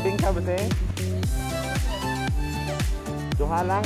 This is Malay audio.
bing kabete. Eh? Johalang